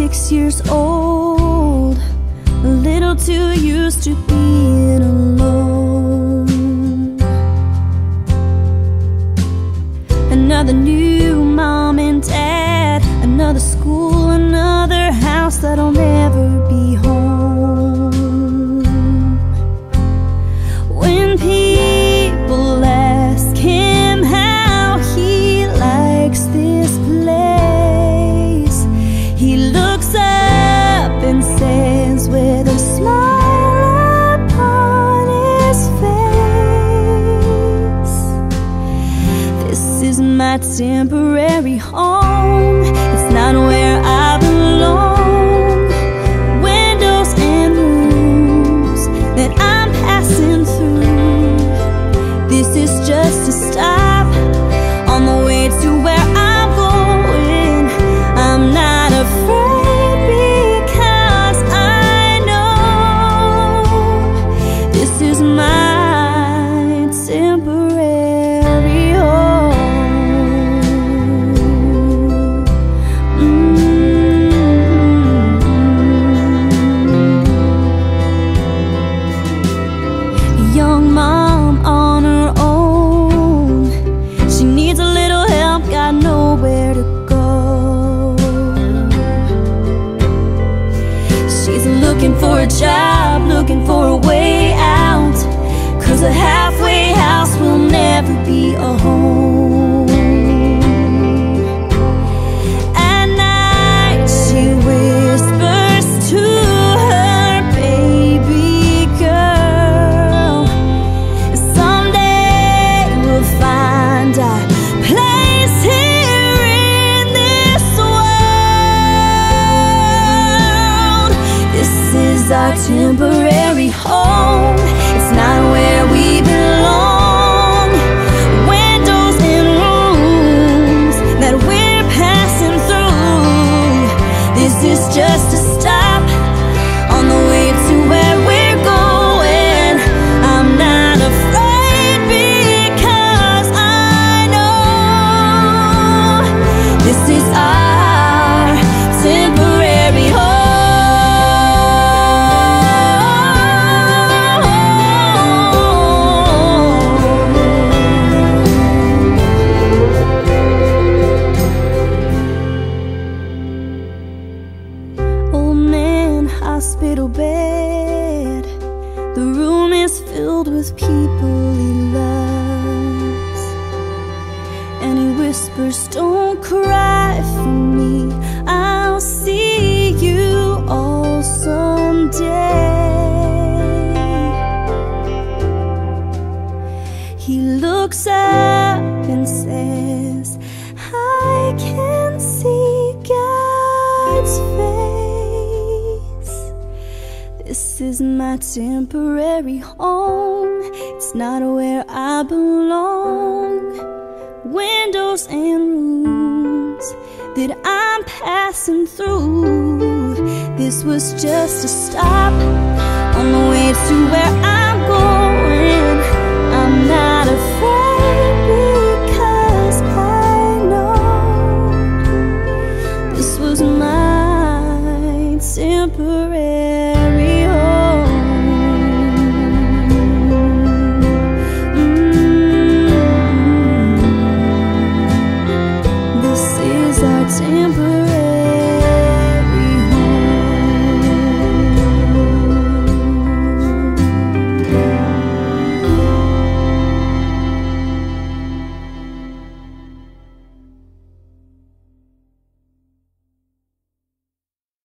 six years old, a little too used to being my temporary home. our temporary home. It's not where hospital bed. The room is filled with people he loves. And he whispers, Don't cry for me, I'll see you all someday. He looks up and says, I can't. This is my temporary home. It's not where I belong. Windows and rooms that I'm passing through. This was just a stop.